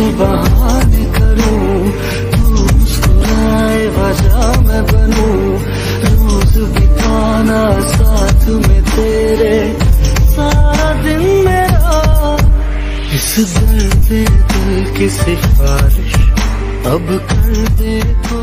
से बहाने करूँ तू मुस्कुराए वजह मैं बनूं। रोज बिताना साथ में तेरे, सारा दिन मेरा। इस दर्द दिल की सिफारिश अब कर दे कोई